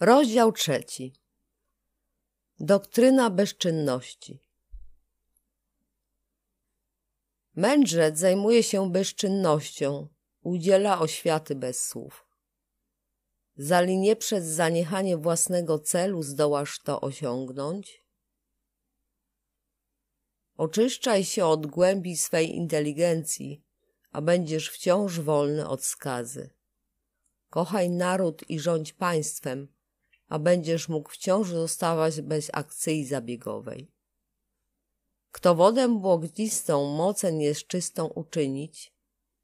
Rozdział trzeci. Doktryna bezczynności. Mędrzec zajmuje się bezczynnością, udziela oświaty bez słów. Zali nie przez zaniechanie własnego celu zdołasz to osiągnąć? Oczyszczaj się od głębi swej inteligencji, a będziesz wciąż wolny od skazy. Kochaj naród i rządź państwem, a będziesz mógł wciąż zostawać bez akcji zabiegowej. Kto wodę błogdzistą mocen jest czystą uczynić,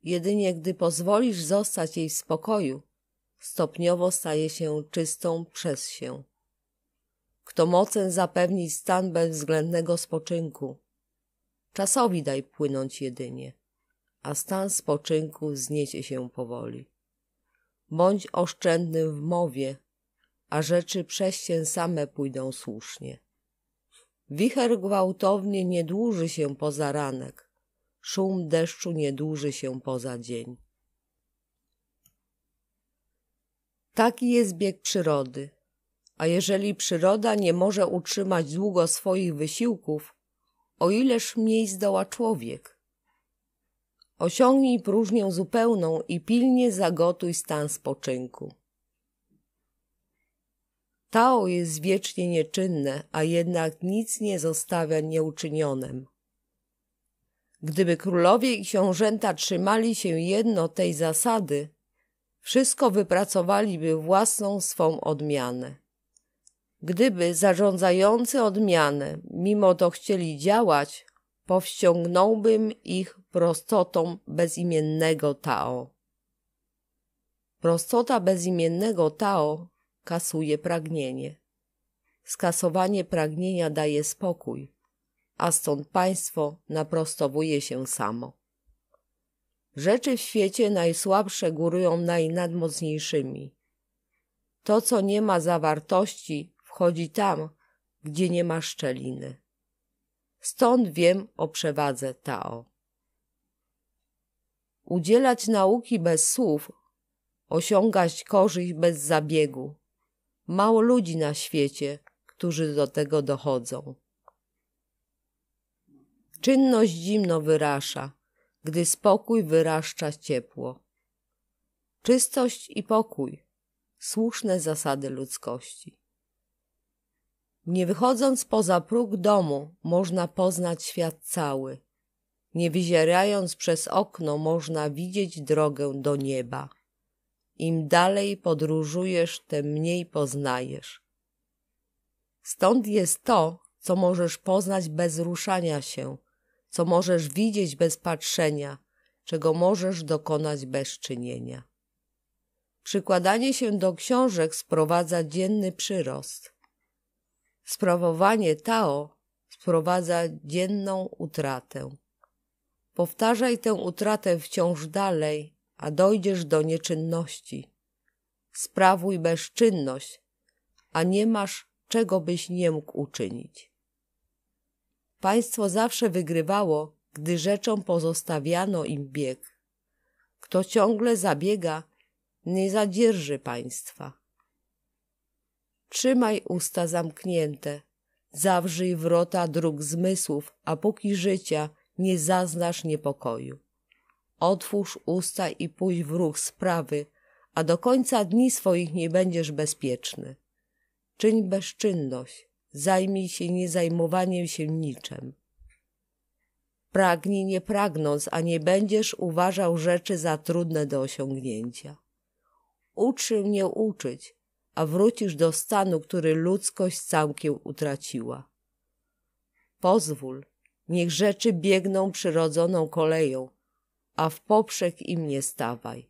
jedynie gdy pozwolisz zostać jej w spokoju, stopniowo staje się czystą przez się. Kto mocen zapewni stan bezwzględnego spoczynku, czasowi daj płynąć jedynie, a stan spoczynku zniesie się powoli. Bądź oszczędny w mowie, a rzeczy przez się same pójdą słusznie. Wicher gwałtownie nie dłuży się poza ranek, szum deszczu nie dłuży się poza dzień. Taki jest bieg przyrody, a jeżeli przyroda nie może utrzymać długo swoich wysiłków, o ileż mniej zdoła człowiek. Osiągnij próżnię zupełną i pilnie zagotuj stan spoczynku. Tao jest wiecznie nieczynne, a jednak nic nie zostawia nieuczynionym. Gdyby królowie i książęta trzymali się jedno tej zasady, wszystko wypracowaliby własną swą odmianę. Gdyby zarządzający odmianę mimo to chcieli działać, powściągnąłbym ich prostotą bezimiennego Tao. Prostota bezimiennego Tao kasuje pragnienie. Skasowanie pragnienia daje spokój, a stąd państwo naprostowuje się samo. Rzeczy w świecie najsłabsze górują najnadmocniejszymi. To, co nie ma zawartości, wchodzi tam, gdzie nie ma szczeliny. Stąd wiem o przewadze Tao. Udzielać nauki bez słów, osiągać korzyść bez zabiegu, Mało ludzi na świecie, którzy do tego dochodzą. Czynność zimno wyrasza, gdy spokój wyraszcza ciepło. Czystość i pokój słuszne zasady ludzkości. Nie wychodząc poza próg domu, można poznać świat cały. Nie wyzierając przez okno, można widzieć drogę do nieba. Im dalej podróżujesz, tym mniej poznajesz. Stąd jest to, co możesz poznać bez ruszania się, co możesz widzieć bez patrzenia, czego możesz dokonać bez czynienia. Przykładanie się do książek sprowadza dzienny przyrost. Sprawowanie Tao sprowadza dzienną utratę. Powtarzaj tę utratę wciąż dalej, a dojdziesz do nieczynności. Sprawuj bezczynność, a nie masz czego byś nie mógł uczynić. Państwo zawsze wygrywało, gdy rzeczom pozostawiano im bieg. Kto ciągle zabiega, nie zadzierży państwa. Trzymaj usta zamknięte, zawrzyj wrota dróg zmysłów, a póki życia nie zaznasz niepokoju. Otwórz usta i pójdź w ruch sprawy, a do końca dni swoich nie będziesz bezpieczny. Czyń bezczynność, zajmij się niezajmowaniem się niczym. Pragnij nie pragnąc, a nie będziesz uważał rzeczy za trudne do osiągnięcia. Ucz się nie uczyć, a wrócisz do stanu, który ludzkość całkiem utraciła. Pozwól, niech rzeczy biegną przyrodzoną koleją, a w poprzek im nie stawaj.